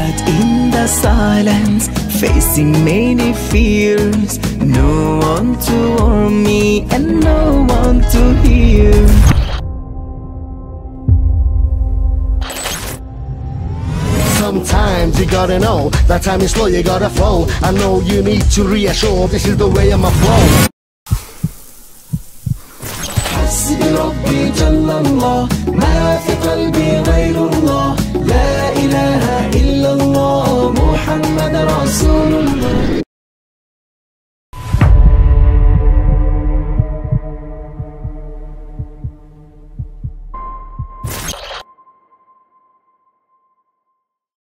Sat in the silence, facing many fears. No one to warn me and no one to hear. Sometimes you gotta know that time is slow, you gotta flow. I know you need to reassure this is the way I'm a flow. حسبي ربي جل